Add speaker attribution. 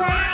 Speaker 1: Wow.